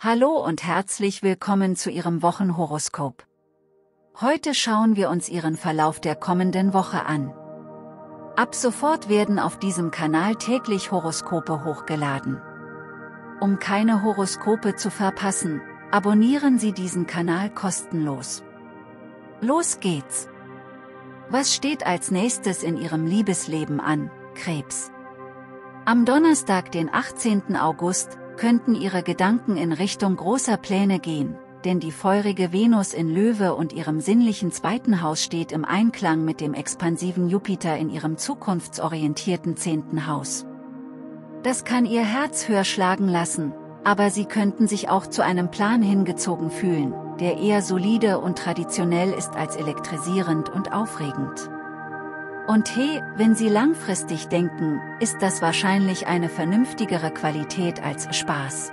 Hallo und herzlich willkommen zu Ihrem Wochenhoroskop. Heute schauen wir uns Ihren Verlauf der kommenden Woche an. Ab sofort werden auf diesem Kanal täglich Horoskope hochgeladen. Um keine Horoskope zu verpassen, abonnieren Sie diesen Kanal kostenlos. Los geht's! Was steht als nächstes in Ihrem Liebesleben an, Krebs? Am Donnerstag, den 18. August, könnten ihre Gedanken in Richtung großer Pläne gehen, denn die feurige Venus in Löwe und ihrem sinnlichen zweiten Haus steht im Einklang mit dem expansiven Jupiter in ihrem zukunftsorientierten zehnten Haus. Das kann ihr Herz höher schlagen lassen, aber sie könnten sich auch zu einem Plan hingezogen fühlen, der eher solide und traditionell ist als elektrisierend und aufregend. Und hey, wenn Sie langfristig denken, ist das wahrscheinlich eine vernünftigere Qualität als Spaß.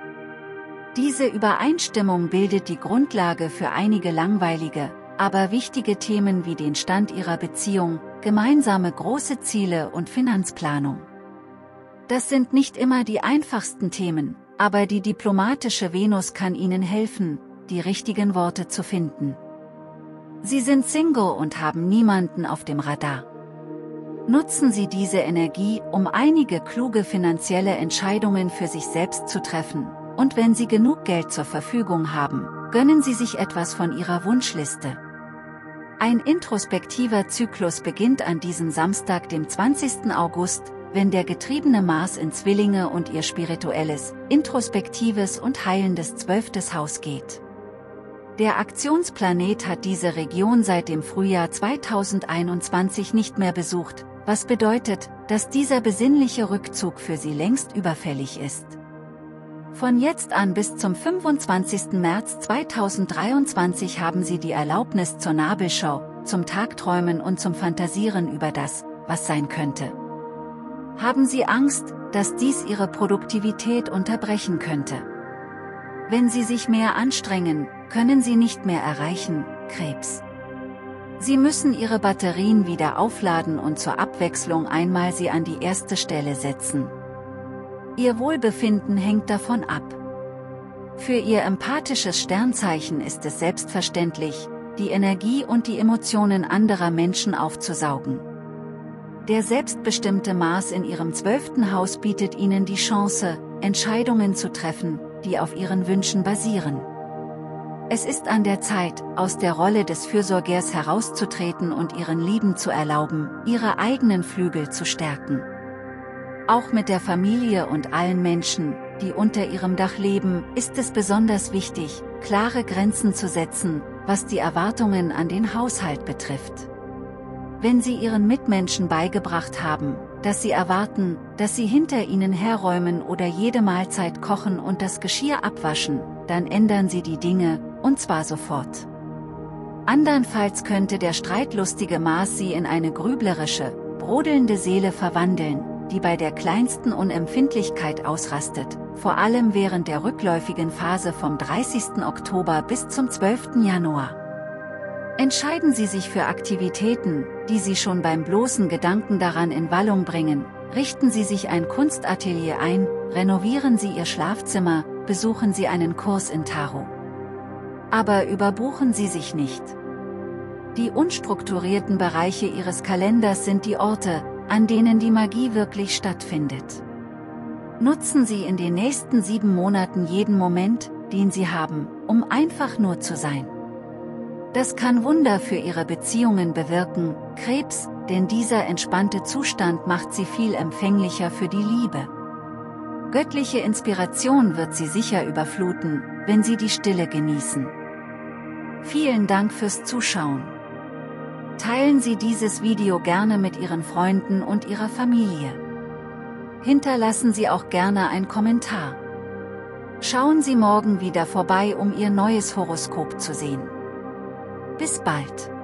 Diese Übereinstimmung bildet die Grundlage für einige langweilige, aber wichtige Themen wie den Stand Ihrer Beziehung, gemeinsame große Ziele und Finanzplanung. Das sind nicht immer die einfachsten Themen, aber die diplomatische Venus kann Ihnen helfen, die richtigen Worte zu finden. Sie sind Single und haben niemanden auf dem Radar. Nutzen Sie diese Energie, um einige kluge finanzielle Entscheidungen für sich selbst zu treffen, und wenn Sie genug Geld zur Verfügung haben, gönnen Sie sich etwas von Ihrer Wunschliste. Ein introspektiver Zyklus beginnt an diesem Samstag, dem 20. August, wenn der getriebene Mars in Zwillinge und ihr spirituelles, introspektives und heilendes zwölftes Haus geht. Der Aktionsplanet hat diese Region seit dem Frühjahr 2021 nicht mehr besucht, was bedeutet, dass dieser besinnliche Rückzug für sie längst überfällig ist. Von jetzt an bis zum 25. März 2023 haben Sie die Erlaubnis zur Nabelschau, zum Tagträumen und zum Fantasieren über das, was sein könnte. Haben Sie Angst, dass dies Ihre Produktivität unterbrechen könnte? Wenn Sie sich mehr anstrengen, können Sie nicht mehr erreichen, Krebs. Sie müssen Ihre Batterien wieder aufladen und zur Abwechslung einmal sie an die erste Stelle setzen. Ihr Wohlbefinden hängt davon ab. Für Ihr empathisches Sternzeichen ist es selbstverständlich, die Energie und die Emotionen anderer Menschen aufzusaugen. Der selbstbestimmte Mars in Ihrem zwölften Haus bietet Ihnen die Chance, Entscheidungen zu treffen, die auf Ihren Wünschen basieren. Es ist an der Zeit, aus der Rolle des Fürsorgers herauszutreten und ihren Lieben zu erlauben, ihre eigenen Flügel zu stärken. Auch mit der Familie und allen Menschen, die unter ihrem Dach leben, ist es besonders wichtig, klare Grenzen zu setzen, was die Erwartungen an den Haushalt betrifft. Wenn Sie Ihren Mitmenschen beigebracht haben, dass Sie erwarten, dass Sie hinter ihnen herräumen oder jede Mahlzeit kochen und das Geschirr abwaschen, dann ändern Sie die Dinge, und zwar sofort. Andernfalls könnte der streitlustige Mars Sie in eine grüblerische, brodelnde Seele verwandeln, die bei der kleinsten Unempfindlichkeit ausrastet, vor allem während der rückläufigen Phase vom 30. Oktober bis zum 12. Januar. Entscheiden Sie sich für Aktivitäten, die Sie schon beim bloßen Gedanken daran in Wallung bringen, richten Sie sich ein Kunstatelier ein, renovieren Sie Ihr Schlafzimmer, besuchen Sie einen Kurs in Tarot. Aber überbuchen Sie sich nicht. Die unstrukturierten Bereiche Ihres Kalenders sind die Orte, an denen die Magie wirklich stattfindet. Nutzen Sie in den nächsten sieben Monaten jeden Moment, den Sie haben, um einfach nur zu sein. Das kann Wunder für Ihre Beziehungen bewirken, Krebs, denn dieser entspannte Zustand macht Sie viel empfänglicher für die Liebe. Göttliche Inspiration wird Sie sicher überfluten, wenn Sie die Stille genießen. Vielen Dank fürs Zuschauen. Teilen Sie dieses Video gerne mit Ihren Freunden und Ihrer Familie. Hinterlassen Sie auch gerne einen Kommentar. Schauen Sie morgen wieder vorbei, um Ihr neues Horoskop zu sehen. Bis bald.